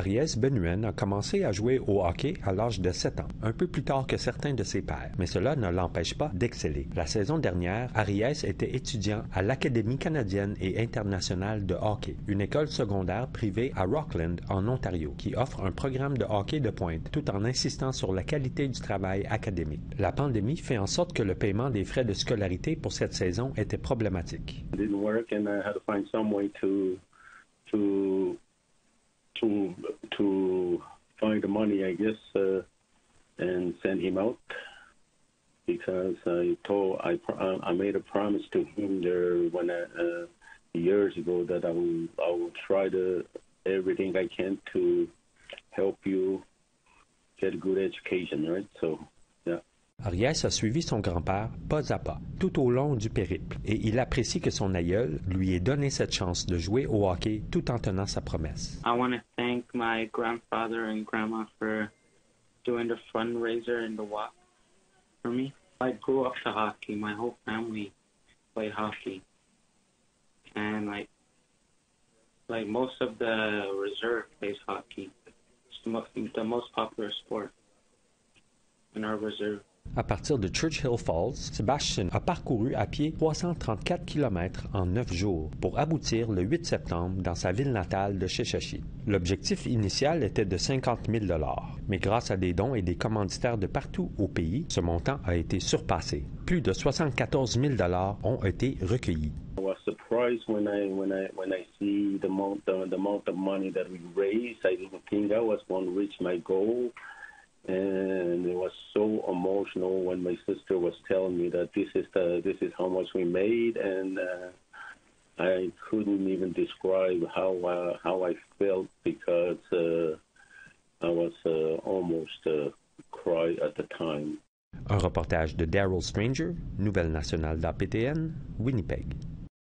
Aries Benuen a commencé à jouer au hockey à l'âge de 7 ans, un peu plus tard que certains de ses pairs, mais cela ne l'empêche pas d'exceller. La saison dernière, Aries était étudiant à l'Académie canadienne et internationale de hockey, une école secondaire privée à Rockland, en Ontario, qui offre un programme de hockey de pointe tout en insistant sur la qualité du travail académique. La pandémie fait en sorte que le paiement des frais de scolarité pour cette saison était problématique. To to find the money, I guess, uh, and send him out because I told I I made a promise to him there when I, uh, years ago that I will I will try to everything I can to help you get a good education, right? So Ariès a suivi son grand-père pas à pas, tout au long du périple, et il apprécie que son aïeul lui ait donné cette chance de jouer au hockey tout en tenant sa promesse. I want to thank my grandfather and grandma for doing the fundraiser and the walk for me. I grew up to hockey. My whole family played hockey, and like like most of the reserve plays hockey. It's the most, popular sport in our reserve. À partir de Churchill Falls, Sebastian a parcouru à pied 334 km en 9 jours pour aboutir le 8 septembre dans sa ville natale de Sheshashi. L'objectif initial était de 50 000 mais grâce à des dons et des commanditaires de partout au pays, ce montant a été surpassé. Plus de 74 000 ont été recueillis. And it was so emotional when my sister was telling me that this is the this is how much we made and uh, I couldn't even describe how uh, how I felt because uh, I was uh, almost uh, cry at the time. Un reportage de Daryl Stranger, Nouvelle nationale d'APTN, Winnipeg.